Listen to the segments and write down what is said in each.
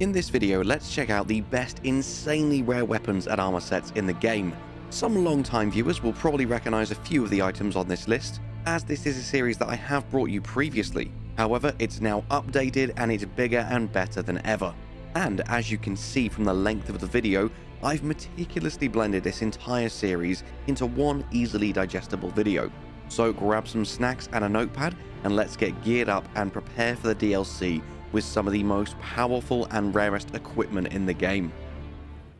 In this video, let's check out the best insanely rare weapons and armor sets in the game. Some long-time viewers will probably recognize a few of the items on this list, as this is a series that I have brought you previously. However, it's now updated and it's bigger and better than ever. And as you can see from the length of the video, I've meticulously blended this entire series into one easily digestible video. So grab some snacks and a notepad and let's get geared up and prepare for the DLC with some of the most powerful and rarest equipment in the game.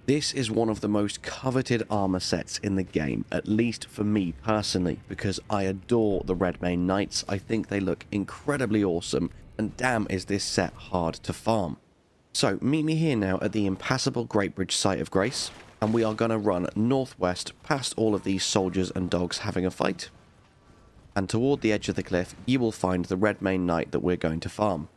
This is one of the most coveted armor sets in the game, at least for me personally, because I adore the Redmane Knights. I think they look incredibly awesome, and damn is this set hard to farm. So meet me here now at the impassable Great Bridge site of Grace, and we are going to run northwest past all of these soldiers and dogs having a fight. And toward the edge of the cliff, you will find the Redmane Knight that we're going to farm.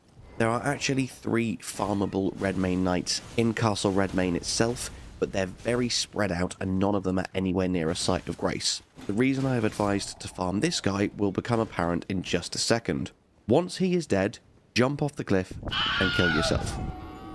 There are actually three farmable Redmane Knights in Castle Redmane itself, but they're very spread out and none of them are anywhere near a site of grace. The reason I have advised to farm this guy will become apparent in just a second. Once he is dead, jump off the cliff and kill yourself.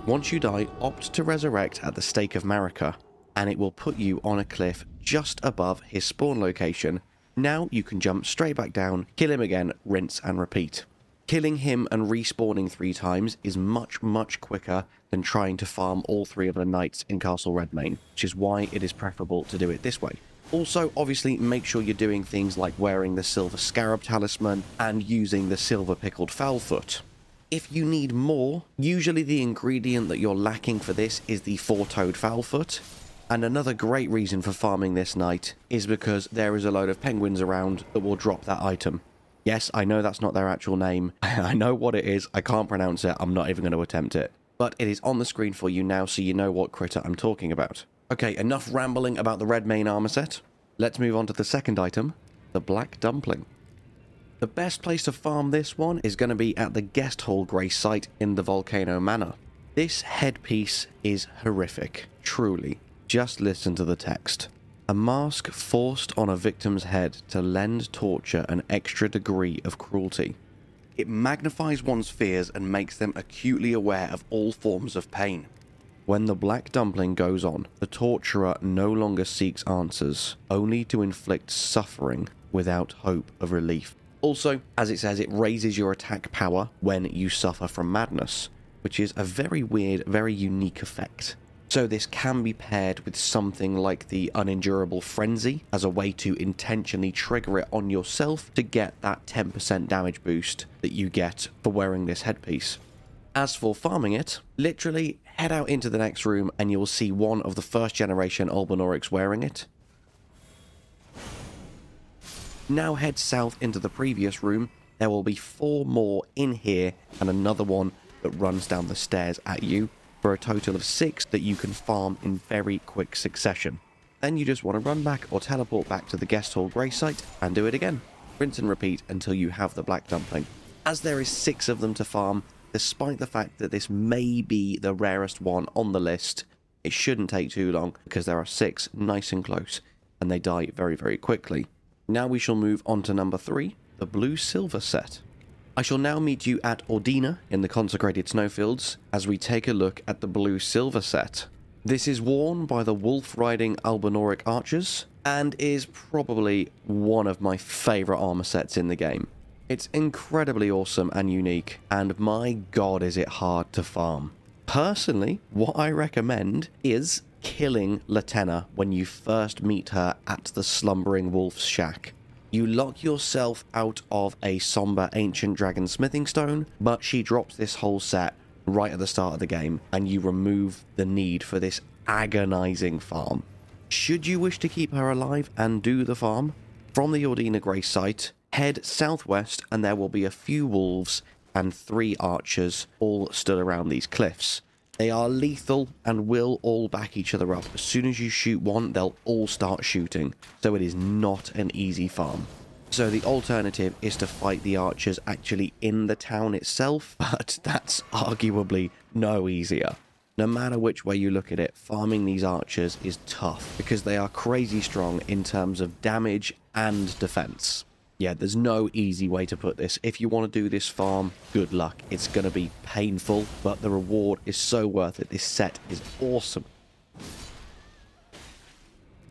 Once you die, opt to resurrect at the Stake of Marika, and it will put you on a cliff just above his spawn location. Now you can jump straight back down, kill him again, rinse and repeat. Killing him and respawning three times is much, much quicker than trying to farm all three of the knights in Castle Redmane, which is why it is preferable to do it this way. Also, obviously, make sure you're doing things like wearing the Silver Scarab Talisman and using the Silver Pickled Fowl Foot. If you need more, usually the ingredient that you're lacking for this is the Four-Toed Fowl Foot, and another great reason for farming this knight is because there is a load of penguins around that will drop that item. Yes, I know that's not their actual name. I know what it is. I can't pronounce it. I'm not even going to attempt it. But it is on the screen for you now so you know what critter I'm talking about. Okay, enough rambling about the Redmane armor set. Let's move on to the second item, the Black Dumpling. The best place to farm this one is going to be at the Guest Hall grey site in the Volcano Manor. This headpiece is horrific, truly. Just listen to the text. A mask forced on a victim's head to lend torture an extra degree of cruelty. It magnifies one's fears and makes them acutely aware of all forms of pain. When the black dumpling goes on, the torturer no longer seeks answers, only to inflict suffering without hope of relief. Also, as it says, it raises your attack power when you suffer from madness, which is a very weird, very unique effect. So this can be paired with something like the unendurable frenzy as a way to intentionally trigger it on yourself to get that 10% damage boost that you get for wearing this headpiece. As for farming it, literally head out into the next room and you'll see one of the first generation Albinaurics wearing it. Now head south into the previous room. There will be four more in here and another one that runs down the stairs at you for a total of six that you can farm in very quick succession. Then you just want to run back or teleport back to the guest hall grey site and do it again. Rinse and repeat until you have the black dumpling. As there is six of them to farm, despite the fact that this may be the rarest one on the list, it shouldn't take too long because there are six nice and close and they die very very quickly. Now we shall move on to number three, the blue silver set. I shall now meet you at Ordina in the consecrated snowfields as we take a look at the blue silver set. This is worn by the wolf riding Albinauric archers and is probably one of my favourite armor sets in the game. It's incredibly awesome and unique, and my god is it hard to farm. Personally, what I recommend is killing Latenna when you first meet her at the Slumbering Wolf's shack. You lock yourself out of a somber ancient dragon smithing stone, but she drops this whole set right at the start of the game, and you remove the need for this agonizing farm. Should you wish to keep her alive and do the farm, from the Ordina Grey site, head southwest and there will be a few wolves and three archers all stood around these cliffs. They are lethal and will all back each other up. As soon as you shoot one, they'll all start shooting. So it is not an easy farm. So the alternative is to fight the archers actually in the town itself, but that's arguably no easier. No matter which way you look at it, farming these archers is tough because they are crazy strong in terms of damage and defense. Yeah, there's no easy way to put this. If you want to do this farm, good luck. It's going to be painful, but the reward is so worth it. This set is awesome.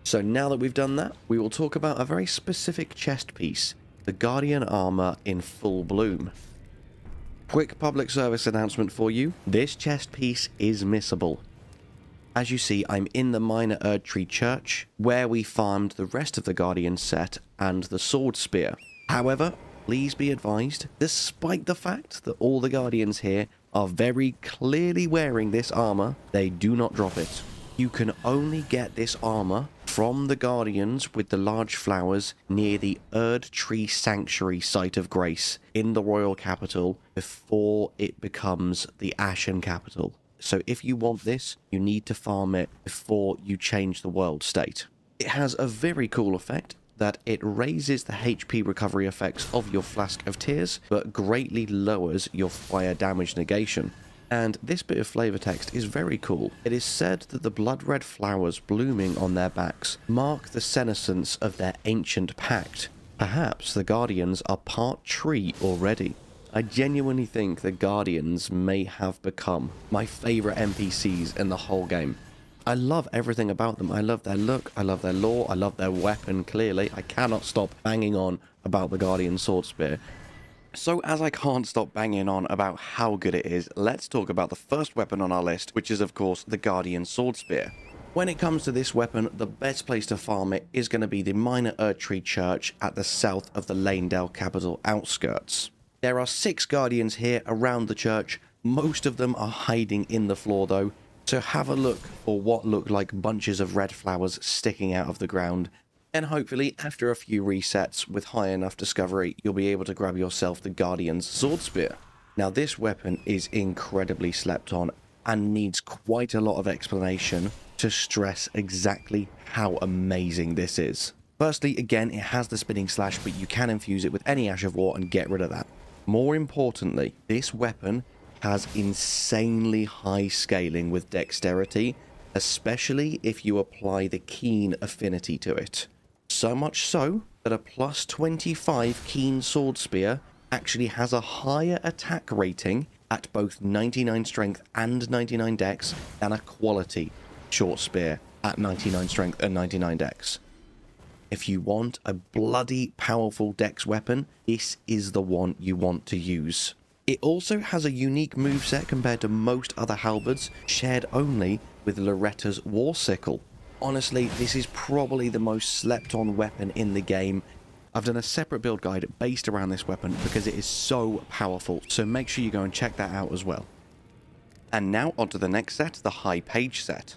So now that we've done that, we will talk about a very specific chest piece, the Guardian Armor in full bloom. Quick public service announcement for you, this chest piece is missable. As you see, I'm in the Minor Erdtree Church, where we farmed the rest of the Guardian set and the Sword Spear. However, please be advised, despite the fact that all the Guardians here are very clearly wearing this armor, they do not drop it. You can only get this armor from the Guardians with the large flowers near the Erdtree Sanctuary site of grace in the royal capital before it becomes the Ashen capital. So if you want this, you need to farm it before you change the world state. It has a very cool effect that it raises the HP recovery effects of your Flask of Tears, but greatly lowers your fire damage negation. And this bit of flavor text is very cool. It is said that the blood red flowers blooming on their backs mark the senescence of their ancient pact. Perhaps the Guardians are part tree already. I genuinely think the Guardians may have become my favourite NPCs in the whole game. I love everything about them. I love their look, I love their lore, I love their weapon, clearly. I cannot stop banging on about the Guardian Sword Spear. So as I can't stop banging on about how good it is, let's talk about the first weapon on our list, which is of course the Guardian Sword Spear. When it comes to this weapon, the best place to farm it is going to be the Minor Erdtree Church at the south of the Leyndell capital outskirts. There are six Guardians here around the church, most of them are hiding in the floor though, so have a look for what look like bunches of red flowers sticking out of the ground and hopefully, after a few resets with high enough discovery, you'll be able to grab yourself the Guardian's Sword Spear. Now, this weapon is incredibly slept on and needs quite a lot of explanation to stress exactly how amazing this is. Firstly, again, it has the spinning slash, but you can infuse it with any Ash of War and get rid of that. More importantly, this weapon has insanely high scaling with dexterity, especially if you apply the keen affinity to it. So much so that a plus 25 Keen Sword Spear actually has a higher attack rating at both 99 strength and 99 dex than a quality short spear at 99 strength and 99 dex. If you want a bloody powerful dex weapon, this is the one you want to use. It also has a unique moveset compared to most other halberds, shared only with Loretta's War Sickle. Honestly, this is probably the most slept on weapon in the game. I've done a separate build guide based around this weapon because it is so powerful, so make sure you go and check that out as well. And now onto the next set, the High Page set.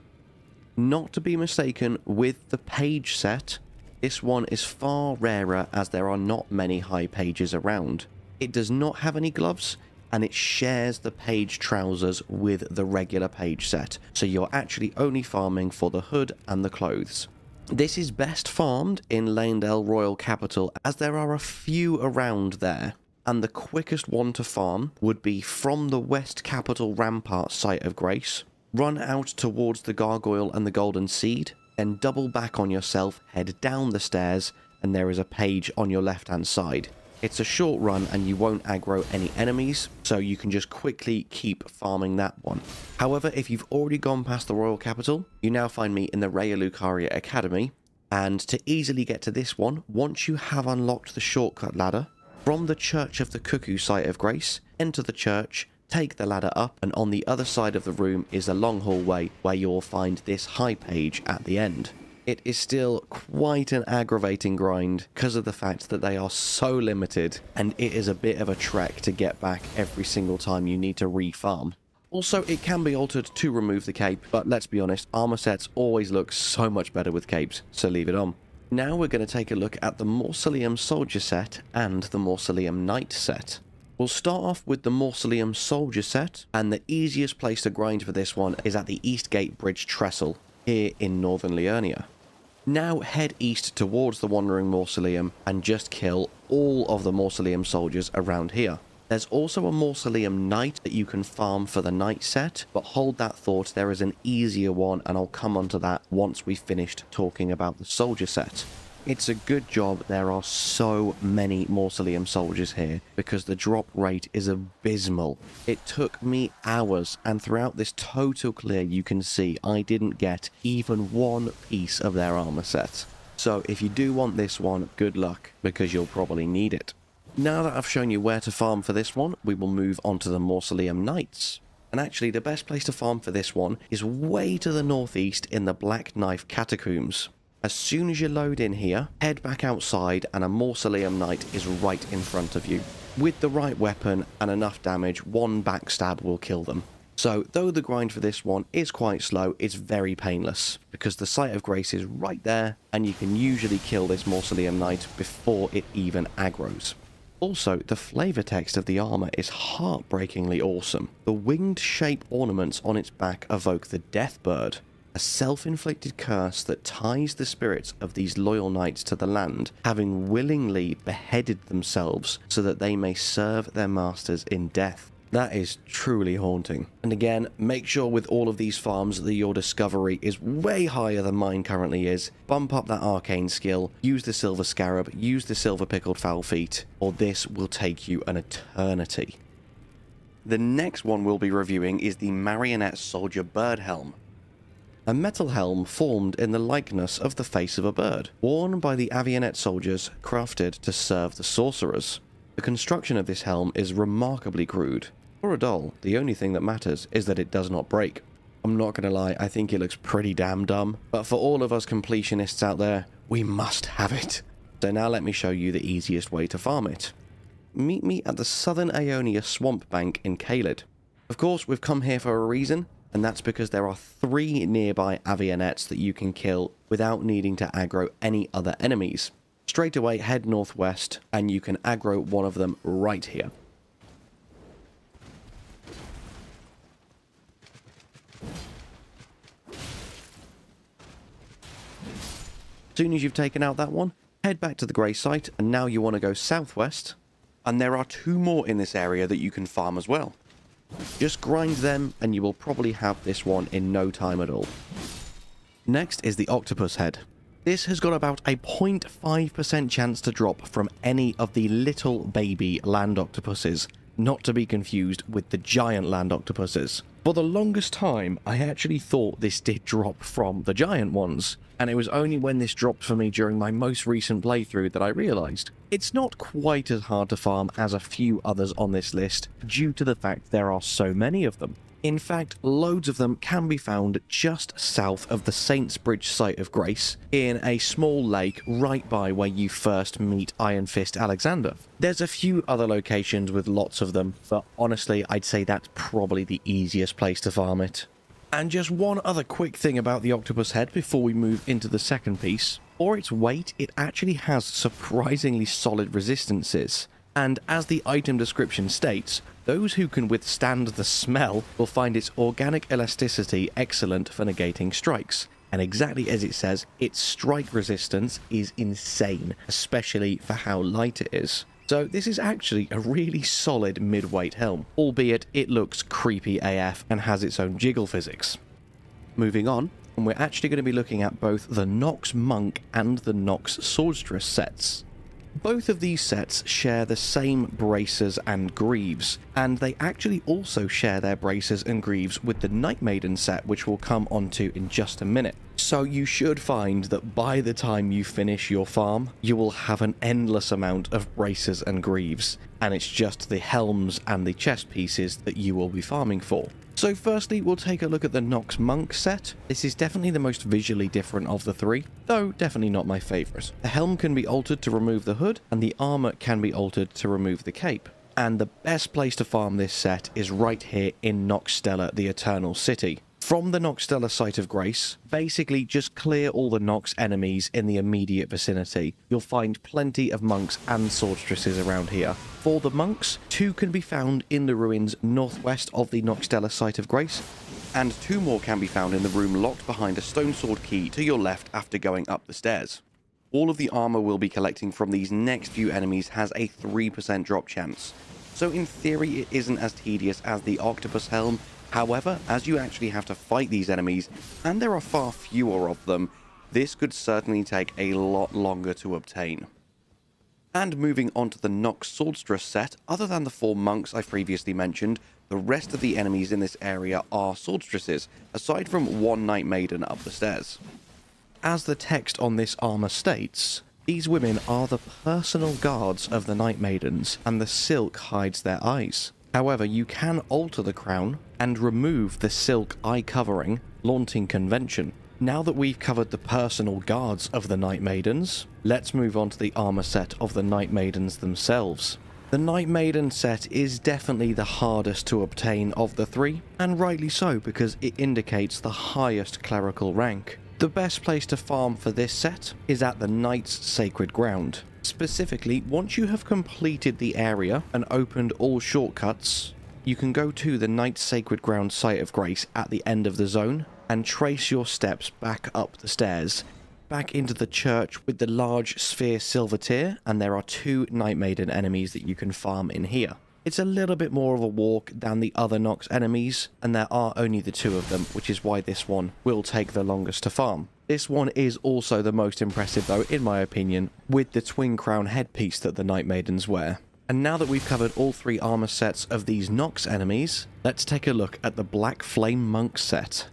Not to be mistaken with the Page set, this one is far rarer as there are not many High Pages around. It does not have any gloves, and it shares the page trousers with the regular page set, so you're actually only farming for the hood and the clothes. This is best farmed in Leyndell Royal Capital as there are a few around there, and the quickest one to farm would be from the West Capital Rampart site of Grace, run out towards the Gargoyle and the Golden Seed, then double back on yourself, head down the stairs, and there is a page on your left hand side. It's a short run and you won't aggro any enemies, so you can just quickly keep farming that one. However, if you've already gone past the Royal Capital, you now find me in the Raya Lucaria Academy, and to easily get to this one, once you have unlocked the shortcut ladder, from the Church of the Cuckoo site of Grace, enter the church, take the ladder up, and on the other side of the room is a long hallway where you'll find this high page at the end it is still quite an aggravating grind because of the fact that they are so limited and it is a bit of a trek to get back every single time you need to refarm. Also, it can be altered to remove the cape, but let's be honest, armor sets always look so much better with capes, so leave it on. Now we're going to take a look at the Mausoleum Soldier set and the Mausoleum Knight set. We'll start off with the Mausoleum Soldier set, and the easiest place to grind for this one is at the Eastgate Bridge Trestle, here in Northern Liurnia. Now head east towards the Wandering Mausoleum and just kill all of the Mausoleum soldiers around here. There's also a Mausoleum Knight that you can farm for the Knight set, but hold that thought, there is an easier one and I'll come onto that once we've finished talking about the Soldier set. It's a good job there are so many Mausoleum soldiers here because the drop rate is abysmal. It took me hours and throughout this total clear you can see I didn't get even one piece of their armor set. So if you do want this one, good luck because you'll probably need it. Now that I've shown you where to farm for this one, we will move on to the Mausoleum Knights. And actually, the best place to farm for this one is way to the northeast in the Black Knife Catacombs. As soon as you load in here, head back outside and a Mausoleum Knight is right in front of you. With the right weapon and enough damage, one backstab will kill them. So, though the grind for this one is quite slow, it's very painless, because the Site of Grace is right there, and you can usually kill this Mausoleum Knight before it even aggroes. Also, the flavor text of the armor is heartbreakingly awesome. The winged shape ornaments on its back evoke the Death Bird, a self-inflicted curse that ties the spirits of these loyal knights to the land, having willingly beheaded themselves so that they may serve their masters in death. That is truly haunting. And again, make sure with all of these farms that your discovery is way higher than mine currently is. Bump up that arcane skill, use the silver scarab, use the silver pickled foul feet, or this will take you an eternity. The next one we'll be reviewing is the Marionette Soldier Bird Helm. A metal helm formed in the likeness of the face of a bird, worn by the Avionette soldiers crafted to serve the sorcerers. The construction of this helm is remarkably crude, for a doll, the only thing that matters is that it does not break. I'm not to lie, I think it looks pretty damn dumb, but for all of us completionists out there, we must have it. So now let me show you the easiest way to farm it. Meet me at the Southern Aeonia Swamp Bank in Caelid. Of course, we've come here for a reason, and that's because there are three nearby Avionettes that you can kill without needing to aggro any other enemies. Straight away, head northwest, and you can aggro one of them right here. As soon as you've taken out that one, head back to the grey site, and now you want to go southwest. And there are two more in this area that you can farm as well. Just grind them, and you will probably have this one in no time at all. Next is the octopus head. This has got about a 0.5% chance to drop from any of the little baby land octopuses, not to be confused with the giant land octopuses. For the longest time, I actually thought this did drop from the giant ones, and it was only when this dropped for me during my most recent playthrough that I realised. It's not quite as hard to farm as a few others on this list, due to the fact there are so many of them. In fact, loads of them can be found just south of the Saints Bridge site of Grace, in a small lake right by where you first meet Iron Fist Alexander. There's a few other locations with lots of them, but honestly, I'd say that's probably the easiest place to farm it. And just one other quick thing about the octopus head before we move into the second piece. For its weight, it actually has surprisingly solid resistances and as the item description states, those who can withstand the smell will find its organic elasticity excellent for negating strikes. And exactly as it says, its strike resistance is insane, especially for how light it is. So this is actually a really solid mid-weight helm, albeit it looks creepy AF and has its own jiggle physics. Moving on, and we're actually going to be looking at both the Nox Monk and the Nox Swordstress sets. Both of these sets share the same bracers and greaves, and they actually also share their bracers and greaves with the Night Maiden set, which we'll come onto in just a minute. So you should find that by the time you finish your farm, you will have an endless amount of bracers and greaves, and it's just the helms and the chest pieces that you will be farming for. So firstly, we'll take a look at the Nox Monk set. This is definitely the most visually different of the three, though definitely not my favourite. The helm can be altered to remove the hood, and the armour can be altered to remove the cape. And the best place to farm this set is right here in Nokstella, the Eternal City. From the Nokstella site of Grace, basically just clear all the Nox enemies in the immediate vicinity. You'll find plenty of monks and swordstresses around here. For the monks, two can be found in the ruins northwest of the Nokstella site of Grace, and two more can be found in the room locked behind a stone sword key to your left after going up the stairs. All of the armor we'll be collecting from these next few enemies has a 3% drop chance, so in theory it isn't as tedious as the octopus helm However, as you actually have to fight these enemies, and there are far fewer of them, this could certainly take a lot longer to obtain. And moving on to the Nox Swordstress set, other than the four monks I previously mentioned, the rest of the enemies in this area are Swordstresses, aside from one Night Maiden up the stairs. As the text on this armor states, these women are the personal guards of the Night Maidens, and the silk hides their eyes. However, you can alter the crown and remove the silk eye covering, launching convention. Now that we've covered the personal guards of the Night Maidens, let's move on to the armor set of the Night Maidens themselves. The Night Maiden set is definitely the hardest to obtain of the three, and rightly so because it indicates the highest clerical rank. The best place to farm for this set is at the Night's Sacred Ground. Specifically, once you have completed the area and opened all shortcuts, you can go to the Night's Sacred Ground Site of Grace at the end of the zone and trace your steps back up the stairs back into the church with the large sphere silver tear, and there are two Night Maiden enemies that you can farm in here. It's a little bit more of a walk than the other Nox enemies, and there are only the two of them, which is why this one will take the longest to farm. This one is also the most impressive though, in my opinion, with the twin crown headpiece that the Night Maidens wear. And now that we've covered all three armor sets of these Nox enemies, let's take a look at the Black Flame Monk set.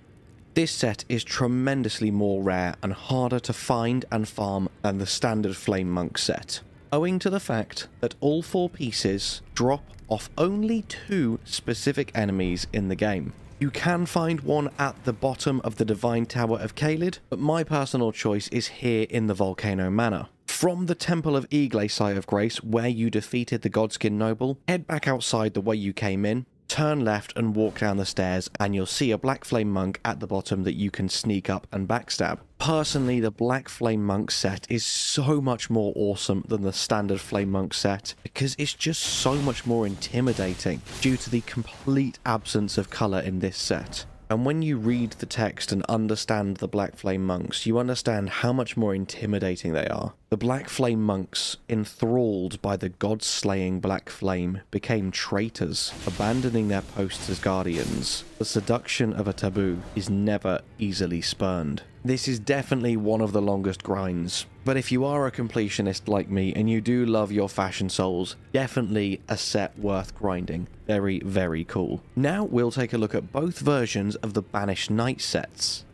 This set is tremendously more rare and harder to find and farm than the standard Flame Monk set, owing to the fact that all four pieces drop off only two specific enemies in the game. You can find one at the bottom of the Divine Tower of Caelid, but my personal choice is here in the Volcano Manor. From the Temple of Eiglay of Grace, where you defeated the Godskin Noble, head back outside the way you came in, turn left and walk down the stairs and you'll see a Black Flame Monk at the bottom that you can sneak up and backstab. Personally, the Black Flame Monk set is so much more awesome than the standard Flame Monk set because it's just so much more intimidating due to the complete absence of colour in this set. And when you read the text and understand the Black Flame monks, you understand how much more intimidating they are. The Black Flame monks, enthralled by the god-slaying Black Flame, became traitors, abandoning their posts as guardians. The seduction of a taboo is never easily spurned. This is definitely one of the longest grinds, but if you are a completionist like me and you do love your fashion souls, definitely a set worth grinding. Very, very cool. Now we'll take a look at both versions of the Banished Knight sets.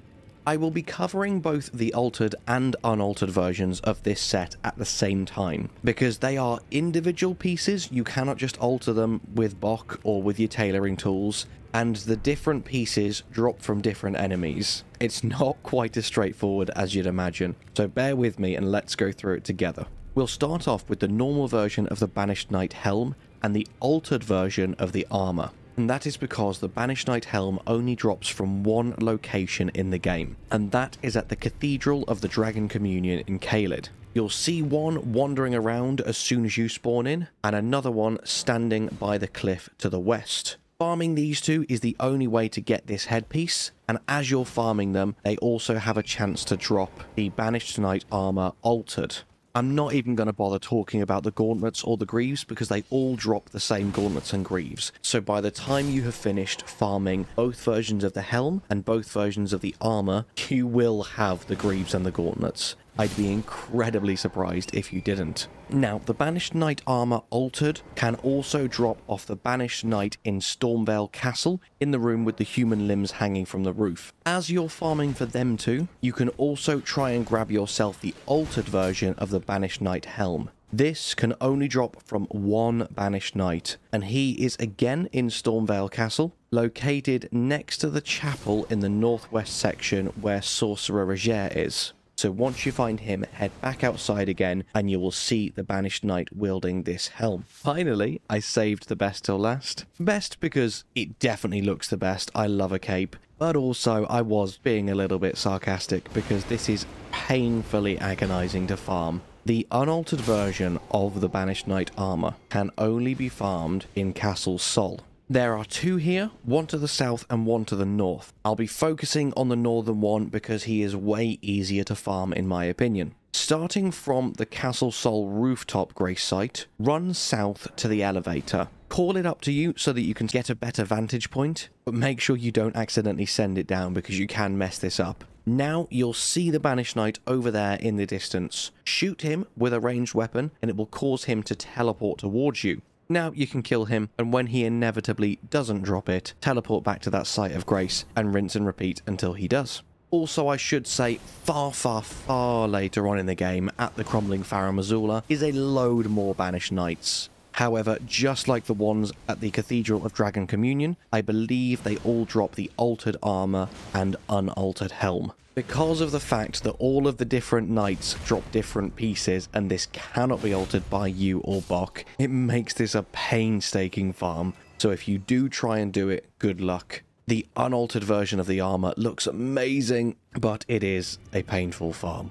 I will be covering both the altered and unaltered versions of this set at the same time, because they are individual pieces, you cannot just alter them with Boc or with your tailoring tools, and the different pieces drop from different enemies. It's not quite as straightforward as you'd imagine, so bear with me and let's go through it together. We'll start off with the normal version of the Banished Knight helm and the altered version of the armor. And that is because the Banished Knight helm only drops from one location in the game, and that is at the Cathedral of the Dragon Communion in Caelid. You'll see one wandering around as soon as you spawn in, and another one standing by the cliff to the west. Farming these two is the only way to get this headpiece, and as you're farming them, they also have a chance to drop the Banished Knight armor altered. I'm not even going to bother talking about the gauntlets or the greaves because they all drop the same gauntlets and greaves. So by the time you have finished farming both versions of the helm and both versions of the armor, you will have the greaves and the gauntlets. I'd be incredibly surprised if you didn't. Now, the Banished Knight armor altered can also drop off the Banished Knight in Stormveil Castle in the room with the human limbs hanging from the roof. As you're farming for them too, you can also try and grab yourself the altered version of the Banished Knight helm. This can only drop from one Banished Knight, and he is again in Stormveil Castle, located next to the chapel in the northwest section where Sorcerer Rogier is. So once you find him, head back outside again and you will see the Banished Knight wielding this helm. Finally, I saved the best till last. Best because it definitely looks the best. I love a cape. But also, I was being a little bit sarcastic because this is painfully agonizing to farm. The unaltered version of the Banished Knight armor can only be farmed in Castle Sol. There are two here, one to the south and one to the north. I'll be focusing on the northern one because he is way easier to farm in my opinion. Starting from the Castle Sol rooftop grace site, run south to the elevator. Call it up to you so that you can get a better vantage point, but make sure you don't accidentally send it down because you can mess this up. Now you'll see the Banished Knight over there in the distance. Shoot him with a ranged weapon and it will cause him to teleport towards you. Now you can kill him, and when he inevitably doesn't drop it, teleport back to that site of grace and rinse and repeat until he does. Also, I should say, far, far, far later on in the game, at the Crumbling Farum Azula, is a load more Banished Knights. However, just like the ones at the Cathedral of Dragon Communion, I believe they all drop the altered armor and unaltered helm. Because of the fact that all of the different knights drop different pieces and this cannot be altered by you or Boc, it makes this a painstaking farm. So if you do try and do it, good luck. The unaltered version of the armor looks amazing, but it is a painful farm.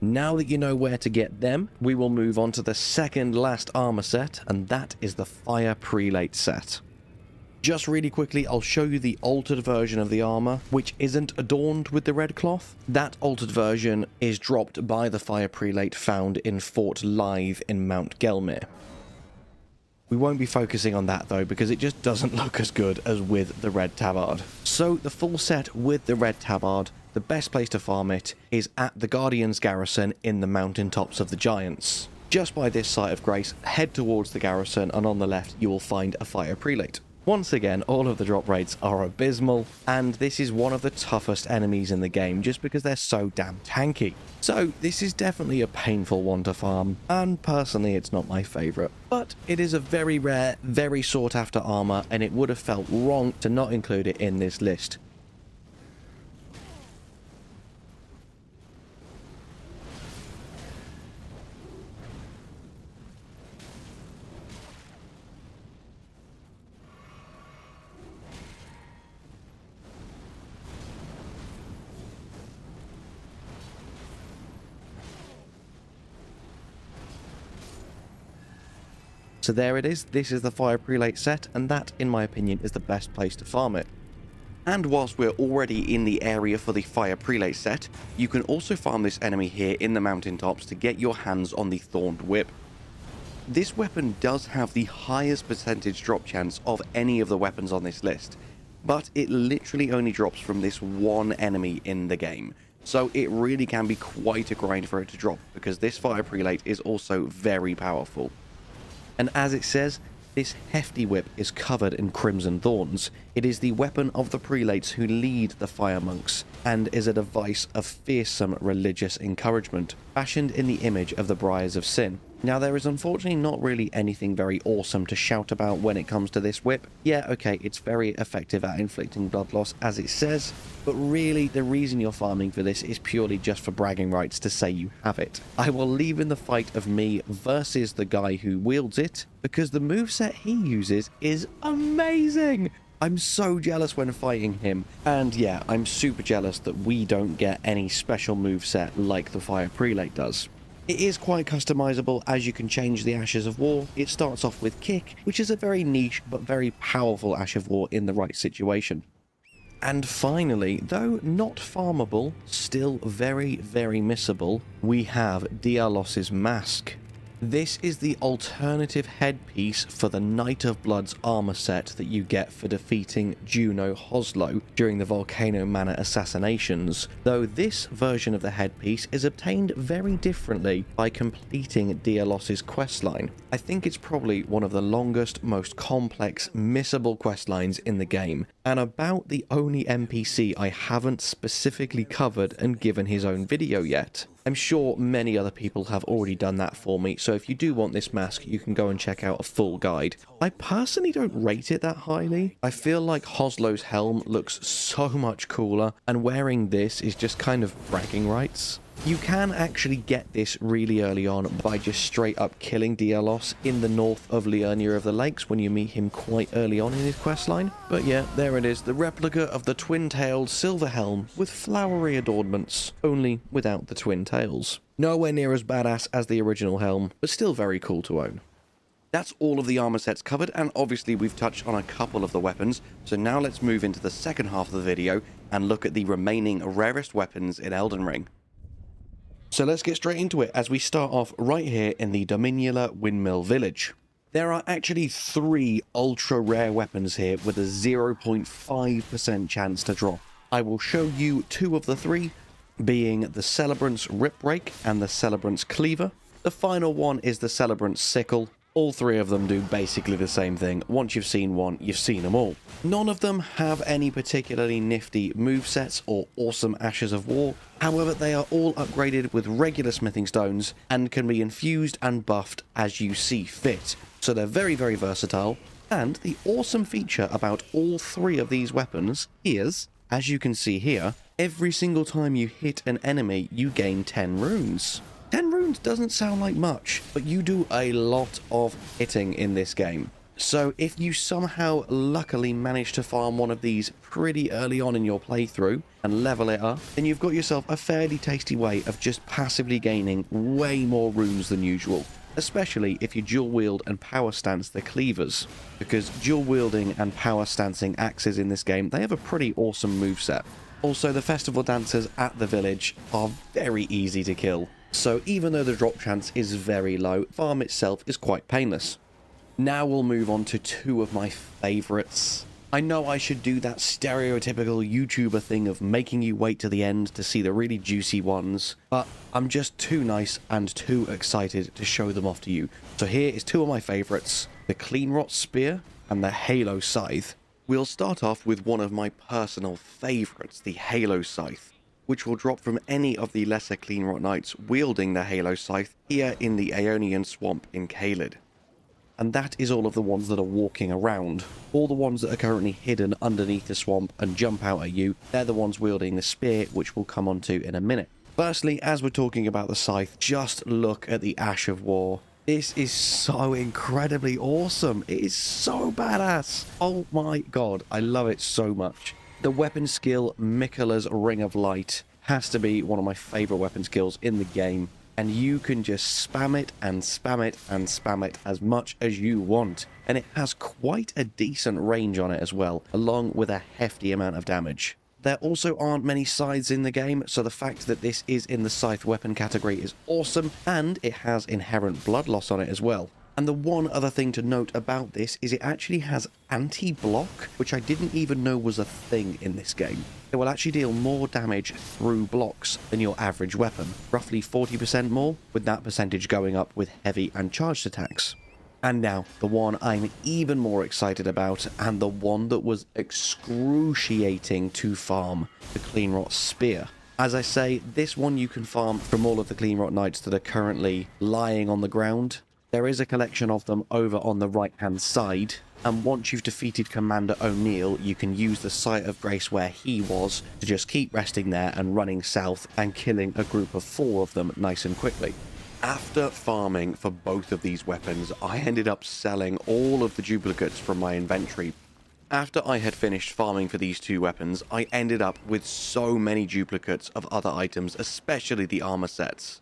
Now that you know where to get them, we will move on to the second last armor set, and that is the Fire Prelate set. Just really quickly, I'll show you the altered version of the armor, which isn't adorned with the red cloth. That altered version is dropped by the Fire Prelate found in Fort Laiedd in Mount Gelmir. We won't be focusing on that though because it just doesn't look as good as with the red tabard. So the full set with the red tabard the best place to farm it is at the Guardian's garrison in the mountaintops of the Giants. Just by this site of grace, head towards the garrison and on the left you will find a fire prelate. Once again, all of the drop rates are abysmal, and this is one of the toughest enemies in the game just because they're so damn tanky. So this is definitely a painful one to farm, and personally it's not my favourite. But it is a very rare, very sought after armour, and it would have felt wrong to not include it in this list. So there it is, this is the Fire Prelate set, and that, in my opinion, is the best place to farm it. And whilst we're already in the area for the Fire Prelate set, you can also farm this enemy here in the mountaintops to get your hands on the Thorned Whip. This weapon does have the highest percentage drop chance of any of the weapons on this list, but it literally only drops from this one enemy in the game. So it really can be quite a grind for it to drop, because this Fire Prelate is also very powerful and as it says, this hefty whip is covered in crimson thorns. It is the weapon of the prelates who lead the fire monks, and is a device of fearsome religious encouragement, fashioned in the image of the Briars of Sin. Now, there is unfortunately not really anything very awesome to shout about when it comes to this whip. Yeah, okay, it's very effective at inflicting blood loss, as it says, but really, the reason you're farming for this is purely just for bragging rights to say you have it. I will leave in the fight of me versus the guy who wields it, because the moveset he uses is amazing! I'm so jealous when fighting him. And yeah, I'm super jealous that we don't get any special move set like the Fire Prelate does. It is quite customizable as you can change the Ashes of War. It starts off with Kick, which is a very niche but very powerful Ash of War in the right situation. And finally, though not farmable, still very, very missable, we have Diallos's Mask. This is the alternative headpiece for the Knight of Blood's armor set that you get for defeating Juno Hoslow during the Volcano Manor assassinations, though this version of the headpiece is obtained very differently by completing Diallos's questline. I think it's probably one of the longest, most complex, missable questlines in the game, and about the only NPC I haven't specifically covered and given his own video yet. I'm sure many other people have already done that for me, so if you do want this mask, you can go and check out a full guide. I personally don't rate it that highly. I feel like Hoslow's helm looks so much cooler, and wearing this is just kind of bragging rights. You can actually get this really early on by just straight up killing Diallos in the north of Liurnia of the Lakes when you meet him quite early on in his questline. But yeah, there it is, the replica of the twin-tailed silver helm with flowery adornments, only without the twin tails. Nowhere near as badass as the original helm, but still very cool to own. That's all of the armor sets covered, and obviously we've touched on a couple of the weapons, so now let's move into the second half of the video and look at the remaining rarest weapons in Elden Ring. So let's get straight into it as we start off right here in the Dominula Windmill Village. There are actually three ultra rare weapons here with a 0.5% chance to drop. I will show you two of the three, being the Celebrant's Rib-Rake and the Celebrant's Cleaver. The final one is the Celebrant's Sickle. All three of them do basically the same thing. Once you've seen one, you've seen them all. None of them have any particularly nifty movesets or awesome Ashes of War. However, they are all upgraded with regular smithing stones and can be infused and buffed as you see fit. So they're very, very versatile. And the awesome feature about all three of these weapons is, as you can see here, every single time you hit an enemy, you gain 10 runes. 10 doesn't sound like much, but you do a lot of hitting in this game. So if you somehow luckily manage to farm one of these pretty early on in your playthrough and level it up, then you've got yourself a fairly tasty way of just passively gaining way more runes than usual. Especially if you dual wield and power stance the cleavers, because dual wielding and power stancing axes in this game, they have a pretty awesome moveset. Also, the festival dancers at the village are very easy to kill. So even though the drop chance is very low, farm itself is quite painless. Now we'll move on to two of my favourites. I know I should do that stereotypical YouTuber thing of making you wait to the end to see the really juicy ones, but I'm just too nice and too excited to show them off to you. So here is two of my favourites, the Cleanrot Spear and the Halo Scythe. We'll start off with one of my personal favourites, the Halo Scythe which will drop from any of the lesser Cleanrot Knights wielding the Halo Scythe here in the Aeonian Swamp in Caelid. And that is all of the ones that are walking around. All the ones that are currently hidden underneath the swamp and jump out at you, they're the ones wielding the spear, which we'll come onto in a minute. Firstly, as we're talking about the scythe, just look at the Ash of War. This is so incredibly awesome. It is so badass. Oh my god, I love it so much. The weapon skill, Miquella's Ring of Light, has to be one of my favourite weapon skills in the game. And you can just spam it and spam it and spam it as much as you want. And it has quite a decent range on it as well, along with a hefty amount of damage. There also aren't many scythes in the game, so the fact that this is in the scythe weapon category is awesome, and it has inherent blood loss on it as well. And the one other thing to note about this is it actually has anti-block, which I didn't even know was a thing in this game. It will actually deal more damage through blocks than your average weapon, roughly 40% more, with that percentage going up with heavy and charged attacks. And now, the one I'm even more excited about, and the one that was excruciating to farm, the Cleanrot Spear. As I say, this one you can farm from all of the Cleanrot Knights that are currently lying on the ground, there is a collection of them over on the right hand side, and once you've defeated Commander O'Neill, you can use the site of grace where he was to just keep resting there and running south and killing a group of four of them nice and quickly. After farming for both of these weapons, I ended up selling all of the duplicates from my inventory. After I had finished farming for these two weapons, I ended up with so many duplicates of other items, especially the armor sets.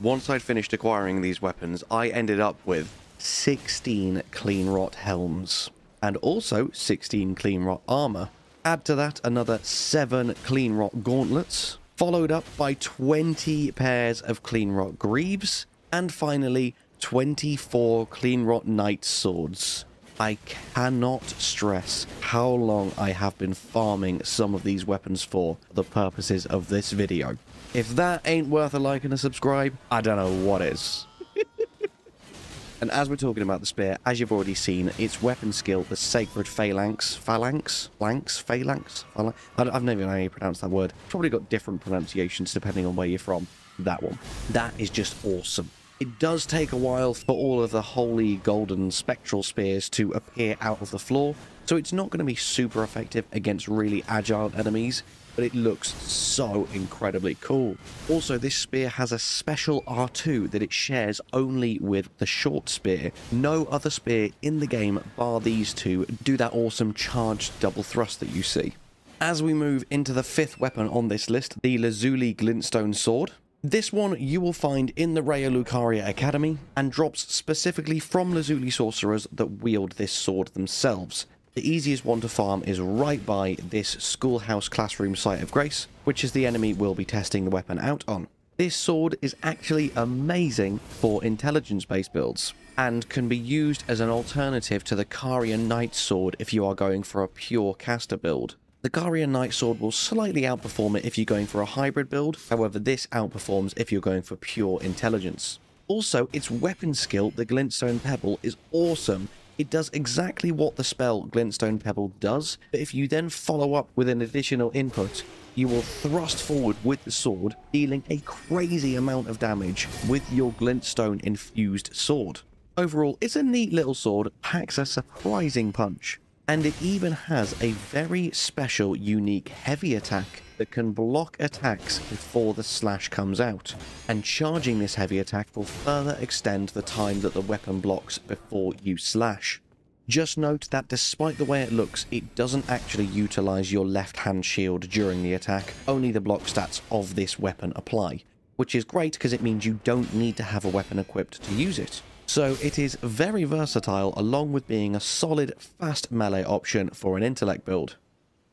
Once I'd finished acquiring these weapons, I ended up with 16 clean rot helms and also 16 clean rot armor. Add to that another 7 clean rot gauntlets, followed up by 20 pairs of clean rot greaves, and finally 24 clean rot knight swords. I cannot stress how long I have been farming some of these weapons for the purposes of this video. If that ain't worth a like and a subscribe, I don't know what is. and as we're talking about the spear, as you've already seen, its weapon skill, the Sacred Phalanx, Phalanx, Phalanx, Phalanx, Phalanx. I've never known how you pronounce that word. Probably got different pronunciations depending on where you're from. That one. That is just awesome. It does take a while for all of the holy golden spectral spears to appear out of the floor, so it's not going to be super effective against really agile enemies, but it looks so incredibly cool. Also, this spear has a special R2 that it shares only with the short spear. No other spear in the game, bar these two, do that awesome charged double thrust that you see. As we move into the fifth weapon on this list, the Lazuli Glintstone Sword. This one you will find in the Raya Lucaria Academy and drops specifically from Lazuli sorcerers that wield this sword themselves. The easiest one to farm is right by this schoolhouse classroom site of grace, which is the enemy we'll be testing the weapon out on. This sword is actually amazing for intelligence-based builds and can be used as an alternative to the Carian Knight Sword if you are going for a pure caster build. The Carian Knight Sword will slightly outperform it if you're going for a hybrid build, however this outperforms if you're going for pure intelligence. Also, its weapon skill, the Glintstone Pebble, is awesome. It does exactly what the spell Glintstone Pebble does, but if you then follow up with an additional input, you will thrust forward with the sword, dealing a crazy amount of damage with your Glintstone infused sword. Overall, it's a neat little sword, packs a surprising punch, and it even has a very special, unique heavy attack that can block attacks before the slash comes out, and charging this heavy attack will further extend the time that the weapon blocks before you slash. Just note that despite the way it looks, it doesn't actually utilize your left hand shield during the attack, only the block stats of this weapon apply, which is great because it means you don't need to have a weapon equipped to use it. So it is very versatile along with being a solid fast melee option for an intellect build.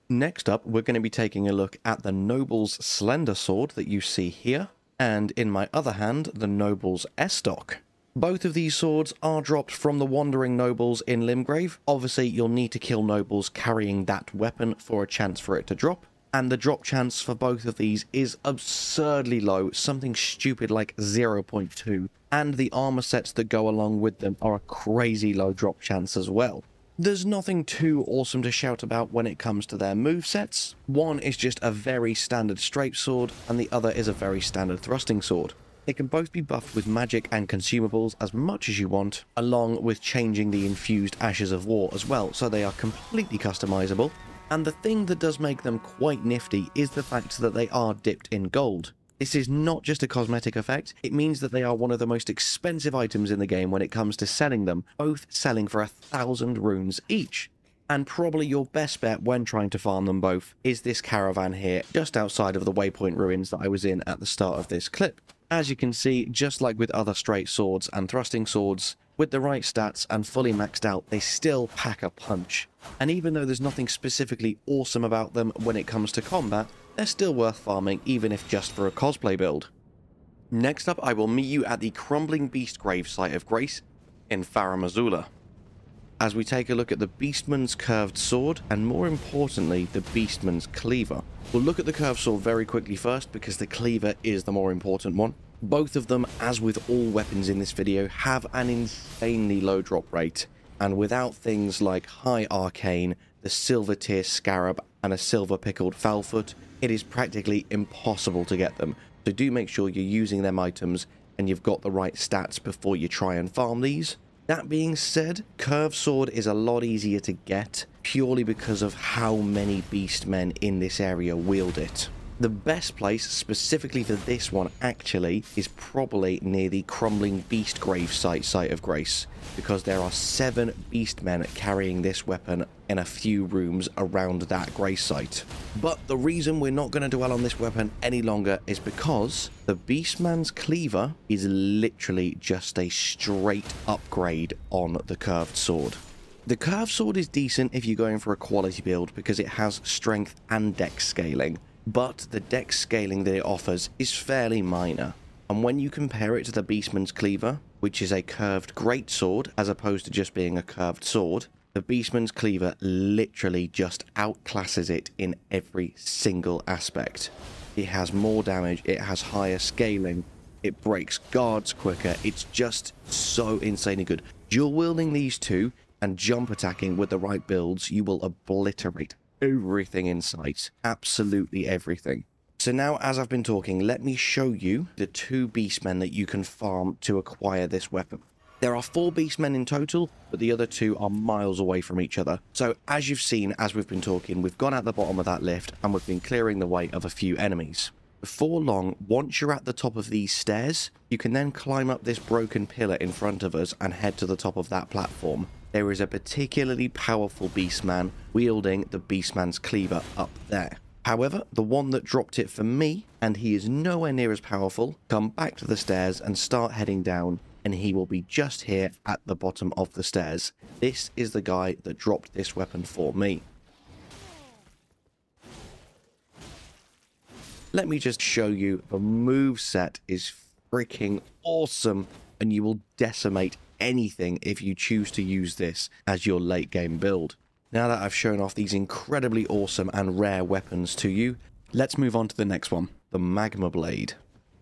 Next up, we're going to be taking a look at the Noble's Slender Sword that you see here, and in my other hand, the Noble's Estoc. Both of these swords are dropped from the Wandering Nobles in Limgrave. Obviously, you'll need to kill nobles carrying that weapon for a chance for it to drop and the drop chance for both of these is absurdly low, something stupid like 0.2, and the armor sets that go along with them are a crazy low drop chance as well. There's nothing too awesome to shout about when it comes to their move sets. One is just a very standard straight sword, and the other is a very standard thrusting sword. They can both be buffed with magic and consumables as much as you want, along with changing the infused Ashes of War as well, so they are completely customizable, and the thing that does make them quite nifty is the fact that they are dipped in gold. This is not just a cosmetic effect, it means that they are one of the most expensive items in the game when it comes to selling them, both selling for a thousand runes each. And probably your best bet when trying to farm them both is this caravan here, just outside of the waypoint ruins that I was in at the start of this clip. As you can see, just like with other straight swords and thrusting swords, with the right stats and fully maxed out, they still pack a punch. And even though there's nothing specifically awesome about them when it comes to combat, they're still worth farming even if just for a cosplay build. Next up, I will meet you at the Crumbling Beast Grave site of Grace in Farum Azula. As we take a look at the Beastman's curved sword, and more importantly, the Beastman's cleaver. We'll look at the curved sword very quickly first because the cleaver is the more important one. Both of them, as with all weapons in this video, have an insanely low drop rate, and without things like High Arcane, the Silver Tear Scarab, and a Silver Pickled Fowl Foot, it is practically impossible to get them, so do make sure you're using them items and you've got the right stats before you try and farm these. That being said, Curved Sword is a lot easier to get, purely because of how many Beastmen in this area wield it. The best place, specifically for this one, actually, is probably near the Crumbling Beast Grave site, Site of Grace, because there are seven Beastmen carrying this weapon in a few rooms around that grave site. But the reason we're not going to dwell on this weapon any longer is because the Beastman's Cleaver is literally just a straight upgrade on the curved sword. The curved sword is decent if you're going for a quality build because it has strength and dex scaling, but the dex scaling that it offers is fairly minor. And when you compare it to the Beastman's Cleaver, which is a curved greatsword as opposed to just being a curved sword, the Beastman's Cleaver literally just outclasses it in every single aspect. It has more damage, it has higher scaling, it breaks guards quicker, it's just so insanely good. Dual wielding these two and jump attacking with the right builds, you will obliterate everything in sight. Absolutely everything. So now, as I've been talking, let me show you the two beastmen that you can farm to acquire this weapon. There are four beastmen in total, but the other two are miles away from each other. So as you've seen, as we've been talking, we've gone at the bottom of that lift and we've been clearing the way of a few enemies. Before long, once you're at the top of these stairs, you can then climb up this broken pillar in front of us and head to the top of that platform there is a particularly powerful Beastman wielding the Beastman's cleaver up there. However, the one that dropped it for me, and he is nowhere near as powerful, come back to the stairs and start heading down, and he will be just here at the bottom of the stairs. This is the guy that dropped this weapon for me. let me just show you the move set is freaking awesome and you will decimate anything if you choose to use this as your late game build. Now that I've shown off these incredibly awesome and rare weapons to you, let's move on to the next one, the Magma Blade.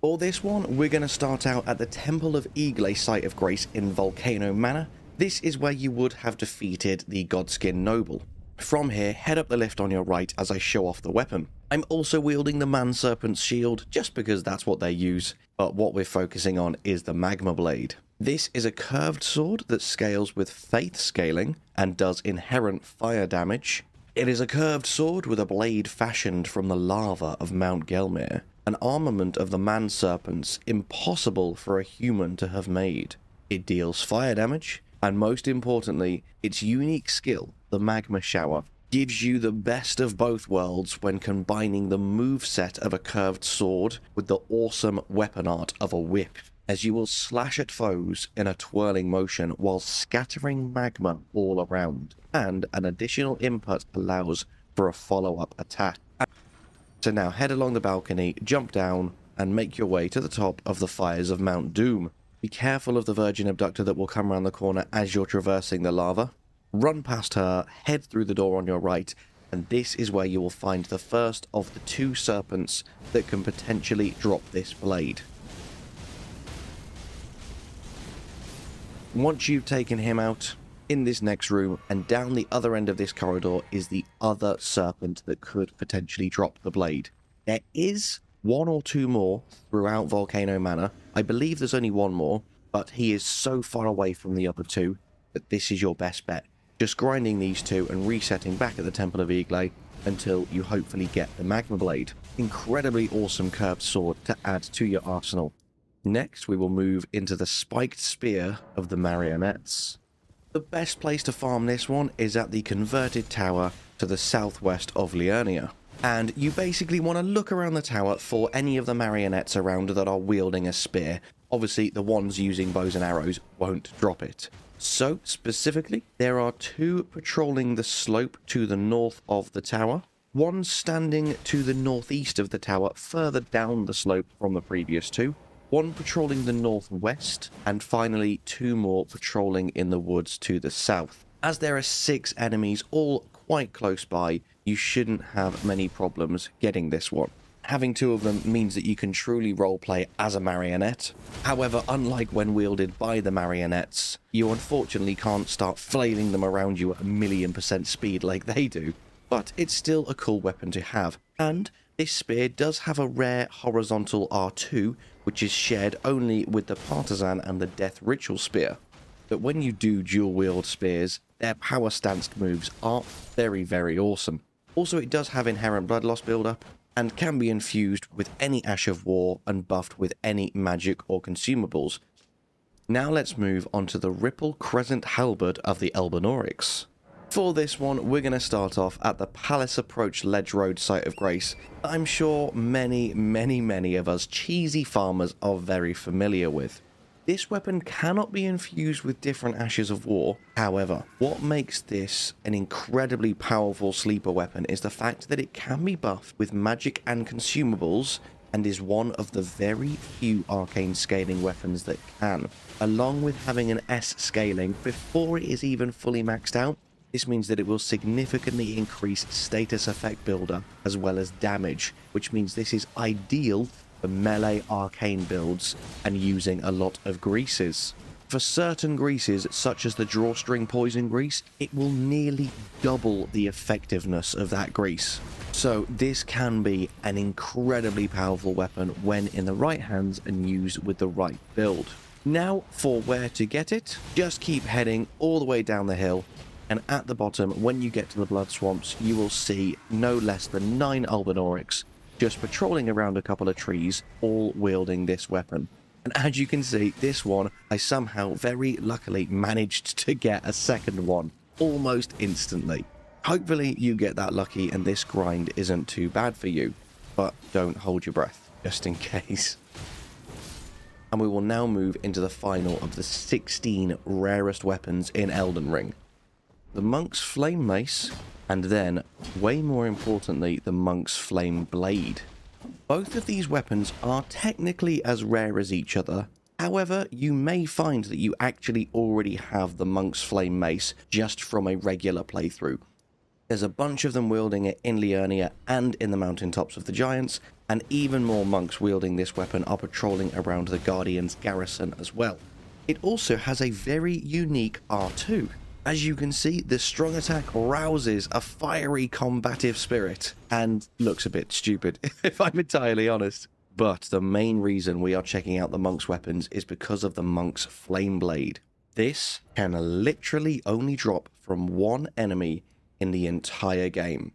For this one, we're going to start out at the Temple of Eiglay Site of Grace in Volcano Manor. This is where you would have defeated the Godskin Noble. From here, head up the lift on your right as I show off the weapon. I'm also wielding the Man Serpent's shield just because that's what they use, but what we're focusing on is the Magma Blade. This is a curved sword that scales with faith scaling and does inherent fire damage. It is a curved sword with a blade fashioned from the lava of Mount Gelmir, an armament of the man serpents impossible for a human to have made. It deals fire damage, and most importantly, its unique skill, the Magma Shower, gives you the best of both worlds when combining the move set of a curved sword with the awesome weapon art of a whip as you will slash at foes in a twirling motion while scattering magma all around, and an additional input allows for a follow-up attack. So now head along the balcony, jump down, and make your way to the top of the fires of Mount Doom. Be careful of the Virgin Abductor that will come around the corner as you're traversing the lava. Run past her, head through the door on your right, and this is where you will find the first of the two serpents that can potentially drop this blade. Once you've taken him out, in this next room and down the other end of this corridor is the other serpent that could potentially drop the blade. There is one or two more throughout Volcano Manor. I believe there's only one more, but he is so far away from the other two that this is your best bet. Just grinding these two and resetting back at the Temple of Eiglay until you hopefully get the Magma Blade. Incredibly awesome curved sword to add to your arsenal. Next, we will move into the spiked spear of the marionettes. The best place to farm this one is at the converted tower to the southwest of Liurnia. And you basically want to look around the tower for any of the marionettes around that are wielding a spear. Obviously, the ones using bows and arrows won't drop it. So, specifically, there are two patrolling the slope to the north of the tower, one standing to the northeast of the tower further down the slope from the previous two, one patrolling the northwest, and finally two more patrolling in the woods to the south. As there are six enemies all quite close by, you shouldn't have many problems getting this one. Having two of them means that you can truly roleplay as a marionette. However, unlike when wielded by the marionettes, you unfortunately can't start flailing them around you at a million percent speed like they do. But it's still a cool weapon to have, and this spear does have a rare horizontal R2, which is shared only with the Partisan and the Death Ritual Spear. But when you do dual wield spears, their power stanced moves are very, very awesome. Also, it does have inherent blood loss buildup, and can be infused with any Ash of War and buffed with any magic or consumables. Now let's move on to the Ripple Crescent Halberd of the Albinaurics. For this one, we're going to start off at the Palace Approach Ledge Road site of Grace. I'm sure many, many, many of us cheesy farmers are very familiar with. This weapon cannot be infused with different Ashes of War. However, what makes this an incredibly powerful sleeper weapon is the fact that it can be buffed with magic and consumables and is one of the very few arcane scaling weapons that can. Along with having an S scaling before it is even fully maxed out, this means that it will significantly increase status effect builder as well as damage, which means this is ideal for melee arcane builds and using a lot of greases. For certain greases, such as the drawstring poison grease, it will nearly double the effectiveness of that grease. So this can be an incredibly powerful weapon when in the right hands and used with the right build. Now for where to get it, just keep heading all the way down the hill and at the bottom, when you get to the Blood Swamps, you will see no less than nine Albinaurics just patrolling around a couple of trees, all wielding this weapon. And as you can see, this one, I somehow very luckily managed to get a second one almost instantly. Hopefully you get that lucky and this grind isn't too bad for you, but don't hold your breath, just in case. And we will now move into the final of the 16 rarest weapons in Elden Ring the monk's flame mace, and then, way more importantly, the monk's flame blade. Both of these weapons are technically as rare as each other. However, you may find that you actually already have the Monk's Flame Mace just from a regular playthrough. There's a bunch of them wielding it in Liurnia and in the mountaintops of the Giants, and even more monks wielding this weapon are patrolling around the Guardian's garrison as well. It also has a very unique R2. As you can see, the strong attack rouses a fiery combative spirit and looks a bit stupid, if I'm entirely honest. But the main reason we are checking out the monk's weapons is because of the monk's flame blade. This can literally only drop from one enemy in the entire game.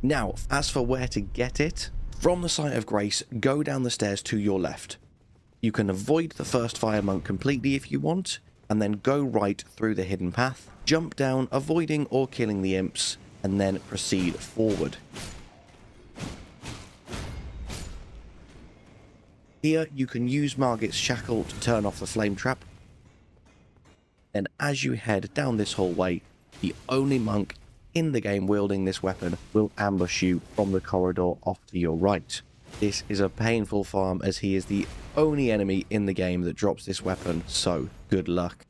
Now, as for where to get it, from the site of grace, go down the stairs to your left. You can avoid the first fire monk completely if you want, and then go right through the hidden path, jump down, avoiding or killing the imps, and then proceed forward. Here you can use Margit's shackle to turn off the flame trap. Then as you head down this hallway, the only monk in the game wielding this weapon will ambush you from the corridor off to your right. This is a painful farm as he is the only enemy in the game that drops this weapon, so good luck.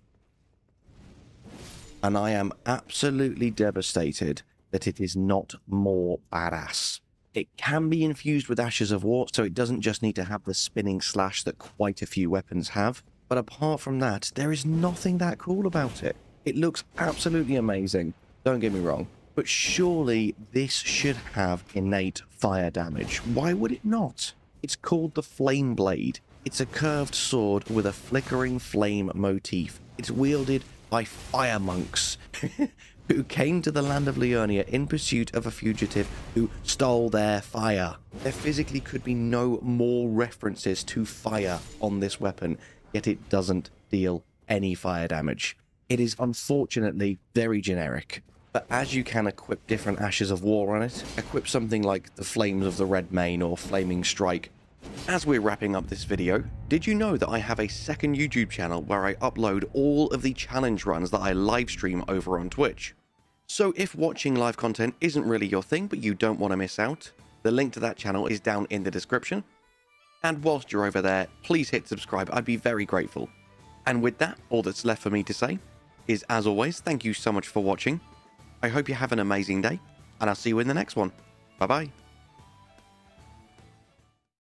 And I am absolutely devastated that it is not more badass. It can be infused with Ashes of War, so it doesn't just need to have the spinning slash that quite a few weapons have. But apart from that, there is nothing that cool about it. It looks absolutely amazing, don't get me wrong. But surely this should have innate fire damage. Why would it not? It's called the Flame Blade. It's a curved sword with a flickering flame motif. It's wielded by fire monks who came to the land of Liurnia in pursuit of a fugitive who stole their fire. There physically could be no more references to fire on this weapon, yet it doesn't deal any fire damage. It is unfortunately very generic but as you can equip different Ashes of War on it, equip something like the Flames of the Redmane or Flaming Strike. As we're wrapping up this video, did you know that I have a second YouTube channel where I upload all of the challenge runs that I live stream over on Twitch? So if watching live content isn't really your thing but you don't want to miss out, the link to that channel is down in the description. And whilst you're over there, please hit subscribe, I'd be very grateful. And with that, all that's left for me to say is, as always, thank you so much for watching, I hope you have an amazing day, and I'll see you in the next one. Bye bye.